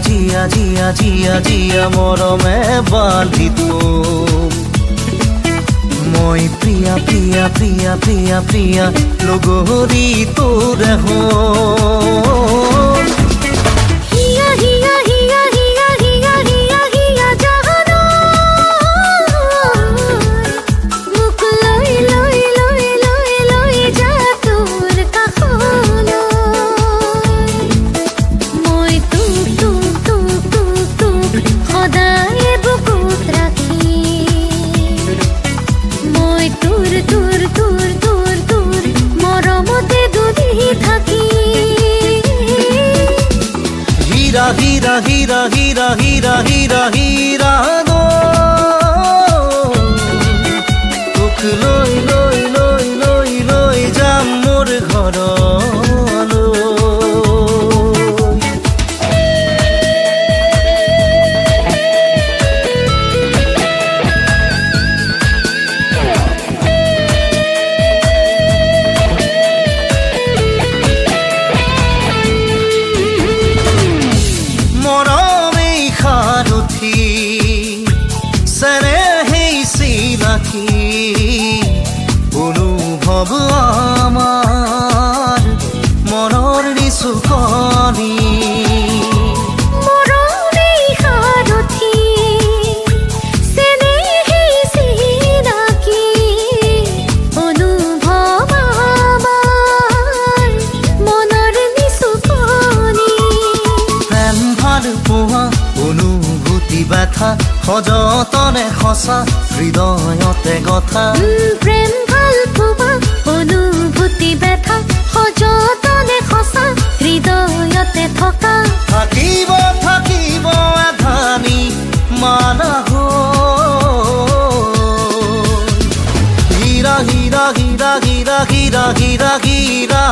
জিয়া জিয়া জিয়া জিয়া জিয়া মৰমে বান্ধি থম মই প্ৰিয়া প্ৰিয়া প্ৰিয়া প্ৰিয়া প্ৰিয়া লগৰী তোৰে হম মতে দুদিনই থাকি। হীরা হীরা হীরা হীরা হীরা হীরা হীরা সযতনে সঁচা হৃদয়তে কথা প্ৰেম ভাল পোৱা অনুভূতি ব্যথা সযতনে সঁচা হৃদয়তে থকা থাকিব থাকিব এধানি মানা হীৰা হীৰা হীৰা হীৰা হীৰা হীৰা হীৰা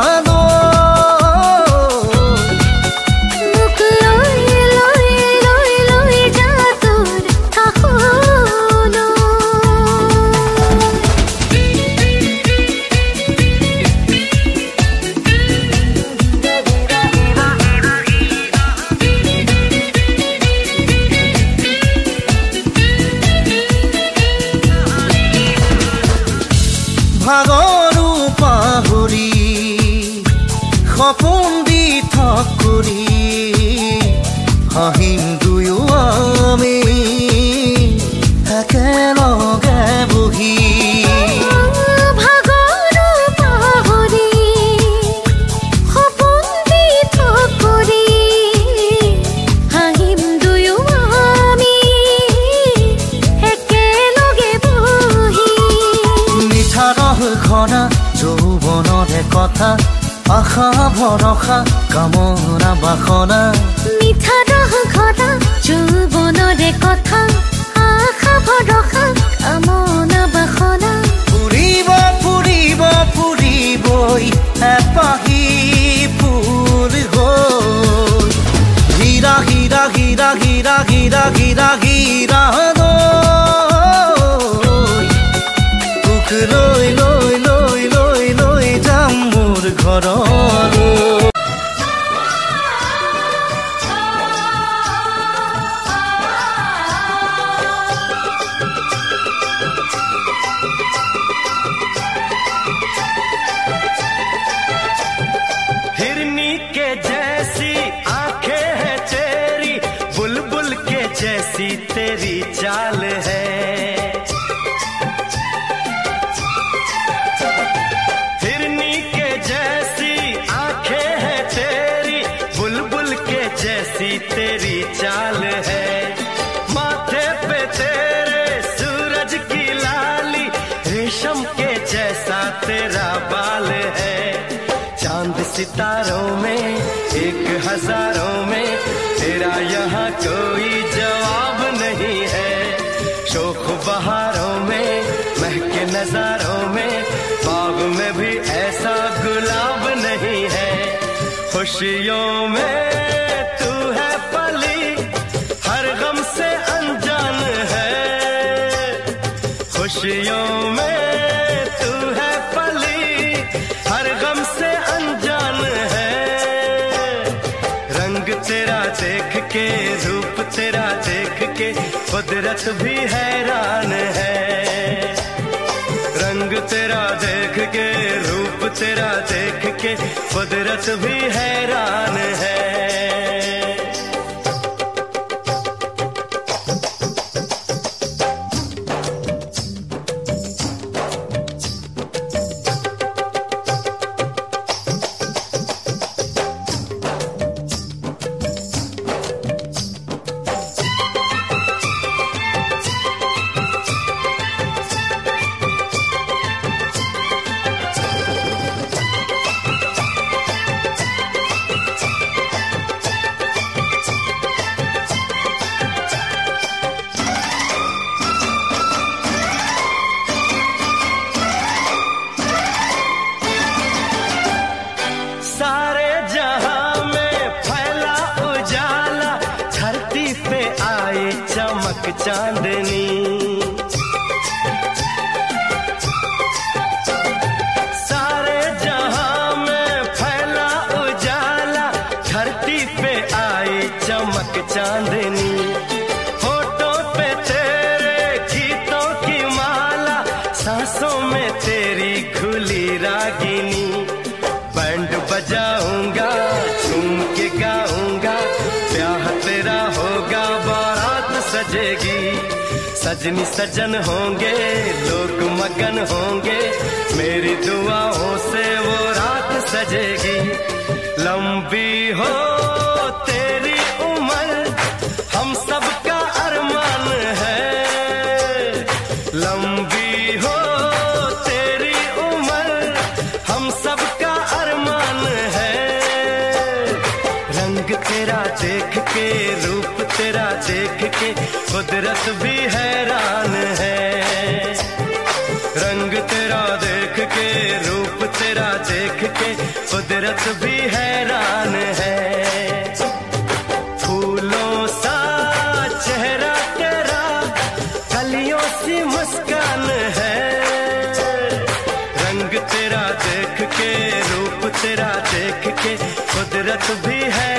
সপোন দি থক কৰি হাঁহিম দুয়ো আমি। একেলগে বহি। কথা আশা ভৰসা কামনা বাসনা। মিঠা ৰহ ঘটা যৌৱনৰে কথা। আশা ভৰসা কামনা जैसा तेरा बाल है। चाँद सितारों में, एक हज़ारों में, तेरा यहाँ कोई जवाब नहीं है। शोक बहारों में, महके नजारों में, बाग में भी ऐसा गुलाब नहीं है। खुशियों में तू है पली, हर गम से अनजान है। खुशियों कुदरत भी हैरान है। रंग तेरा देख के, रूप तेरा देख के कुदरत भी हैरान है। चांदनी। सारे जहाँ में फैला उजाला, धरती पे आई चमक चांदनी। होठों पे तेरे गीतों की माला, सांसों में तेरी खुली रागिनी। बैंड बजाऊँगा सजनी सजन होंगे, लोग मगन होंगे। मेरी दुआओं से वो रात सजेगी। लंबी हो तेरी उम्र, हम सबका अरमान है। लंबी हो भी है